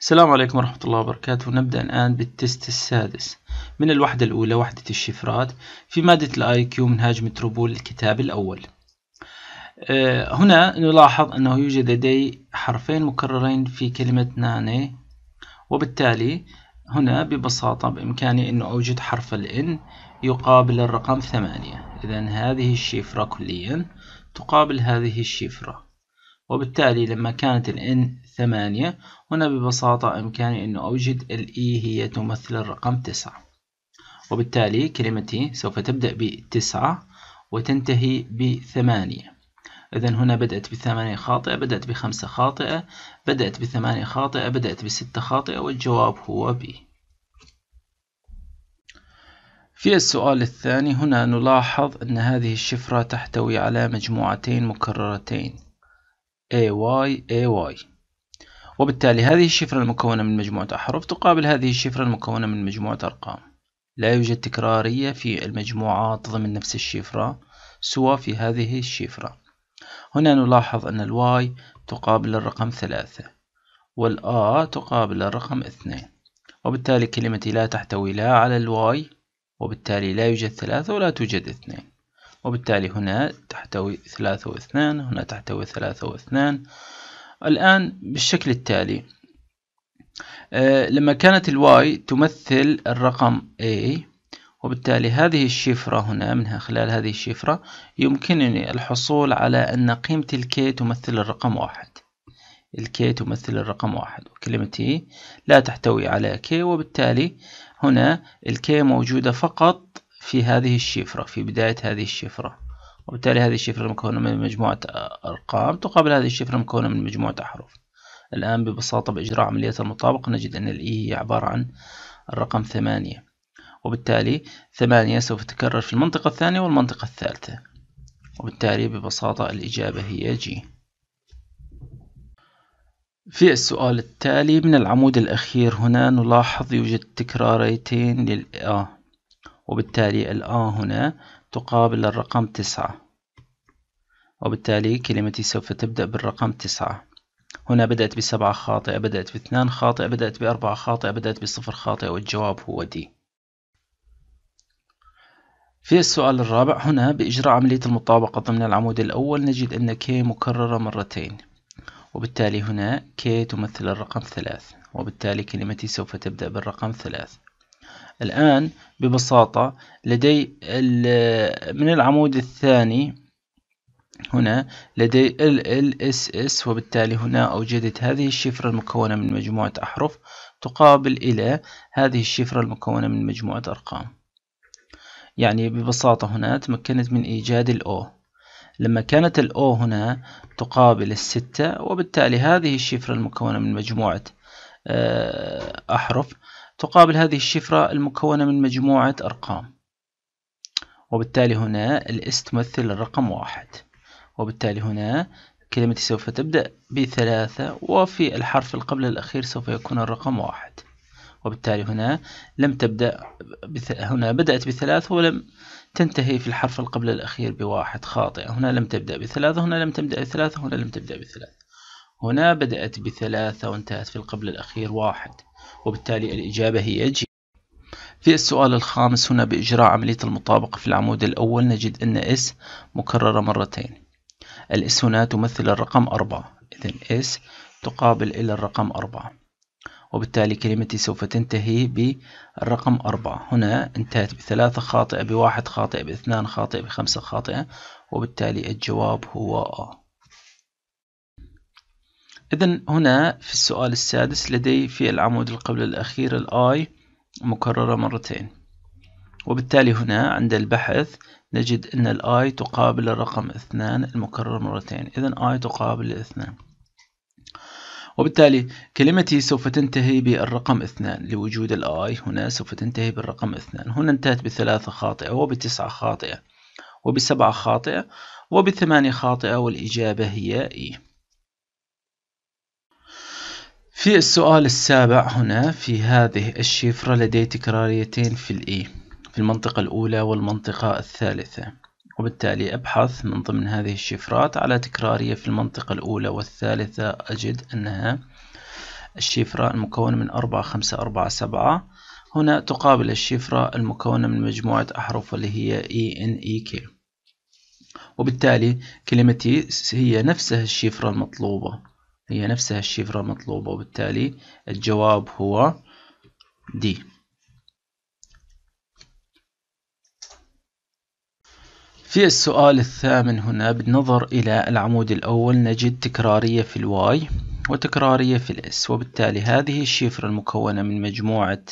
السلام عليكم ورحمة الله وبركاته. نبدأ الآن بال test السادس. من الوحدة الأولى وحدة الشفرات في مادة ال IQ منهاج متروبول الكتاب الأول. آه، هنا نلاحظ أنه يوجد لدي حرفين مكررين في كلمة ناني وبالتالي هنا ببساطة بإمكاني أن أوجد حرف ال N يقابل الرقم ثمانية. إذا هذه الشفرة كليا تقابل هذه الشفرة. وبالتالي لما كانت الإن ثمانية هنا ببساطة إمكاني أن أوجد الإي هي تمثل الرقم تسعة. وبالتالي كلمتي سوف تبدأ بتسعة وتنتهي بثمانية إذا هنا بدأت بثمانية خاطئة بدأت بخمسة خاطئة بدأت بثمانية خاطئة بدأت بستة خاطئة والجواب هو ب في السؤال الثاني هنا نلاحظ أن هذه الشفرة تحتوي على مجموعتين مكررتين. AY AY وبالتالي هذه الشفرة المكونة من مجموعة أحرف تقابل هذه الشفرة المكونة من مجموعة أرقام. لا يوجد تكرارية في المجموعات ضمن نفس الشفرة سوى في هذه الشفرة. هنا نلاحظ أن ال Y تقابل الرقم ثلاثة وال A تقابل الرقم اثنين. وبالتالي كلمتي لا تحتوي لا على ال Y وبالتالي لا يوجد ثلاثة ولا توجد اثنين. وبالتالي هنا تحتوي ثلاثة واثنان هنا تحتوي ثلاثة واثنان. الآن بالشكل التالي. آه، لما كانت ال Y تمثل الرقم A وبالتالي هذه الشفرة هنا منها خلال هذه الشفرة يمكنني الحصول على أن قيمة ال K تمثل الرقم واحد. ال K تمثل الرقم واحد وكلمة لا تحتوي على K وبالتالي هنا ال k موجودة فقط في هذه الشفرة في بداية هذه الشفرة. وبالتالي هذه الشفرة المكونة من مجموعة أرقام تقابل هذه الشفرة المكونة من مجموعة أحرف. الآن ببساطة بإجراء عملية المطابقة نجد أن ال e هي عبارة عن الرقم ثمانية. وبالتالي ثمانية سوف تكرر في المنطقة الثانية والمنطقة الثالثة. وبالتالي ببساطة الإجابة هي جي في السؤال التالي من العمود الأخير هنا نلاحظ يوجد تكراريتين للآ وبالتالي الآ هنا تقابل الرقم تسعة. وبالتالي كلمتي سوف تبدأ بالرقم تسعة. هنا بدأت بسبعة خاطئة بدأت باثنان خاطئة بدأت بأربعة خاطئة بدأت بصفر خاطئة والجواب هو دي في السؤال الرابع هنا بإجراء عملية المطابقة ضمن العمود الأول نجد أن k مكررة مرتين. وبالتالي هنا k تمثل الرقم ثلاث. وبالتالي كلمتي سوف تبدأ بالرقم ثلاث. الآن ببساطة لدي من العمود الثاني هنا لدي ال ال s s وبالتالي هنا أوجدت هذه الشفرة المكونة من مجموعة أحرف تقابل إلى هذه الشفرة المكونة من مجموعة أرقام. يعني ببساطة هنا تمكنت من إيجاد ال o لما كانت الأو هنا تقابل الستة وبالتالي هذه الشفرة المكونة من مجموعة آه، أحرف تقابل هذه الشفرة المكونة من مجموعة أرقام. وبالتالي هنا الإس تمثل الرقم واحد. وبالتالي هنا كلمتي سوف تبدأ بثلاثة وفي الحرف القبل الأخير سوف يكون الرقم واحد. وبالتالي هنا لم تبدأ بث... هنا بدأت بثلاثة ولم تنتهي في الحرف القبل الأخير بواحد خاطئة. هنا لم تبدأ بثلاثة هنا لم تبدأ بثلاثة هنا لم تبدأ بثلاثة. هنا بدأت بثلاثة وانتهت في القبل الأخير واحد وبالتالي الإجابة هي جي. في السؤال الخامس هنا بإجراء عملية المطابقة في العمود الأول نجد أن s مكررة مرتين. ال s هنا تمثل الرقم أربعة إذن s تقابل إلى الرقم أربعة وبالتالي كلمتي سوف تنتهي بالرقم أربعة. هنا انتهت بثلاثة خاطئة بواحد خاطئ بإثنان خاطئ بخمسة خاطئة وبالتالي الجواب هو آ. إذا هنا في السؤال السادس لدي في العمود القبل الأخير ال i مكررة مرتين. وبالتالي هنا عند البحث نجد أن ال i تقابل الرقم اثنان المكرر مرتين. إذا i تقابل اثنان. وبالتالي كلمتي سوف تنتهي بالرقم اثنان. لوجود ال i هنا سوف تنتهي بالرقم اثنان. هنا انتهت بثلاثة خاطئة وبتسعة خاطئة وبسبعة خاطئة وبثمانية خاطئة والإجابة هي إي. في السؤال السابع هنا في هذه الشفرة لدي تكراريتين في الإي في المنطقة الأولى والمنطقة الثالثة. وبالتالي أبحث من ضمن هذه الشفرات على تكرارية في المنطقة الأولى والثالثة. أجد أنها الشفرة المكونة من أربعة خمسة أربعة سبعة. هنا تقابل الشفرة المكونة من مجموعة أحرف اللي هي E N E K. وبالتالي كلمتي هي نفسها الشفرة المطلوبة. هي نفسها الشفرة المطلوبة وبالتالي الجواب هو D. في السؤال الثامن هنا بالنظر إلى العمود الأول نجد تكرارية في الواي وتكرارية في ال s. وبالتالي هذه الشفرة المكونة من مجموعة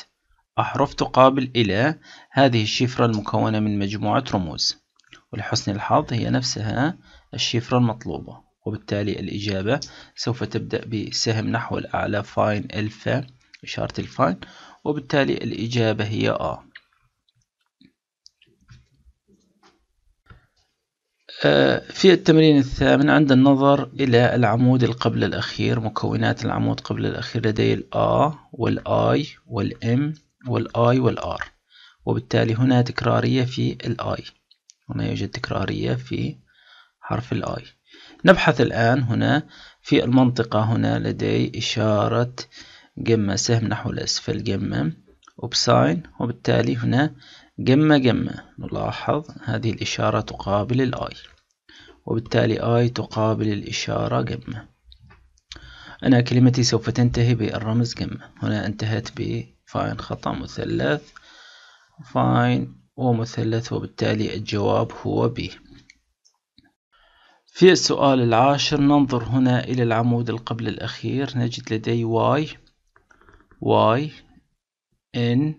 أحرف تقابل إلى هذه الشفرة المكونة من مجموعة رموز. ولحسن الحظ هي نفسها الشفرة المطلوبة. وبالتالي الإجابة سوف تبدأ بسهم نحو الأعلى فاين ألفا إشارة الفاين وبالتالي الإجابة هي آ آه، في التمرين الثامن عند النظر إلى العمود القبل الأخير مكونات العمود قبل الأخير لدي ال A وال I وال M وال I وال R وبالتالي هنا تكرارية في ال I. هنا يوجد تكرارية في حرف ال I. نبحث الآن هنا في المنطقة هنا لدي إشارة جمة سهم نحو الأسفل جمة وبساين وبالتالي هنا جمة جمة. نلاحظ هذه الإشارة تقابل ال i وبالتالي i تقابل الإشارة جمة. أنا كلمتي سوف تنتهي بالرمز جمة. هنا انتهت بفاين خطأ مثلث فاين ومثلث وبالتالي الجواب هو ب. في السؤال العاشر ننظر هنا إلى العمود القبل الأخير. نجد لدي y y n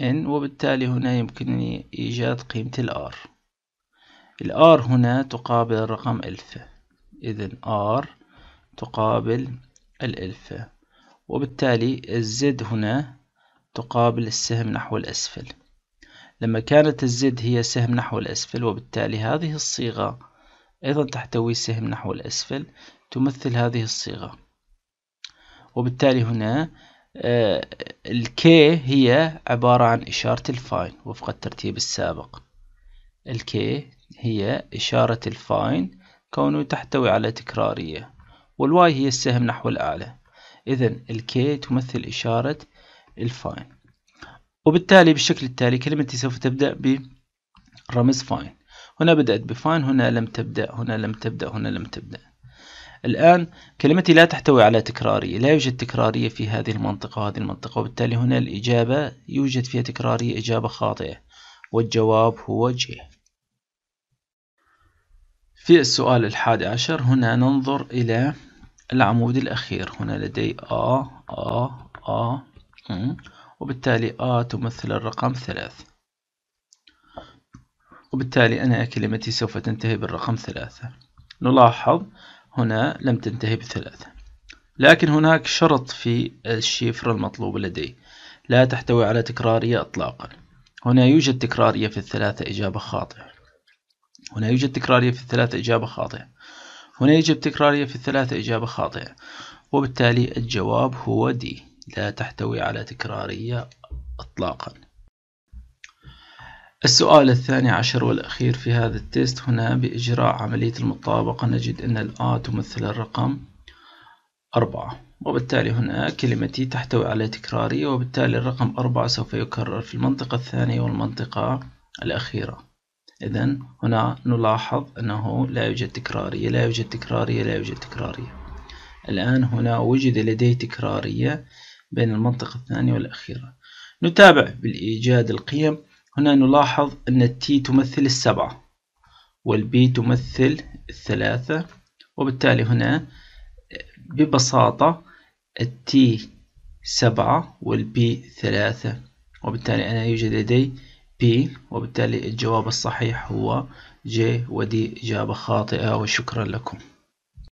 n وبالتالي هنا يمكنني إيجاد قيمة ال r هنا تقابل الرقم ألف إذن r تقابل الألف وبالتالي الزد هنا تقابل السهم نحو الأسفل. لما كانت الزد هي سهم نحو الأسفل وبالتالي هذه الصيغة أيضا تحتوي سهم نحو الأسفل تمثل هذه الصيغة. وبالتالي هنا آه، ال k هي عبارة عن إشارة الفاين وفق الترتيب السابق. ال k هي إشارة الفاين كونه تحتوي على تكرارية وال y هي السهم نحو الأعلى. إذا ال k تمثل إشارة الفاين وبالتالي بالشكل التالي كلمتي سوف تبدأ برمز فاين هنا بدأت بفاين هنا لم تبدأ هنا لم تبدأ هنا لم تبدأ. الآن كلمتي لا تحتوي على تكرارية لا يوجد تكرارية في هذه المنطقة وهذه المنطقة وبالتالي هنا الإجابة يوجد فيها تكرارية إجابة خاطئة. والجواب هو ج في السؤال الحادي عشر هنا ننظر إلى العمود الأخير. هنا لدي آ آ آ وبالتالي آ تمثل الرقم ثلاث. وبالتالي أنا كلمتي سوف تنتهي بالرقم ثلاثة. نلاحظ هنا لم تنتهي بثلاثة. لكن هناك شرط في الشفرة المطلوب لدي. لا تحتوي على تكرارية إطلاقا. هنا يوجد تكرارية في الثلاثة إجابة خاطئة. هنا يوجد تكرارية في الثلاثة إجابة خاطئة. هنا يوجد تكرارية في الثلاثة إجابة خاطئة. وبالتالي الجواب هو دي لا تحتوي على تكرارية إطلاقا. السؤال الثاني عشر والأخير في هذا التست هنا بإجراء عملية المطابقة نجد أن الآ تمثل الرقم أربعة وبالتالي هنا كلمتي تحتوي على تكرارية وبالتالي الرقم أربعة سوف يكرر في المنطقة الثانية والمنطقة الأخيرة. إذا هنا نلاحظ أنه لا يوجد تكرارية لا يوجد تكرارية لا يوجد تكرارية الآن هنا وجد لدي تكرارية بين المنطقة الثانية والأخيرة. نتابع بالإيجاد القيم هنا نلاحظ أن ال t تمثل السبعة وال b تمثل الثلاثة وبالتالي هنا ببساطة ال t سبعة وال b ثلاثة وبالتالي أنا يوجد لدي b وبالتالي الجواب الصحيح هو ج و d إجابة خاطئة وشكرا لكم.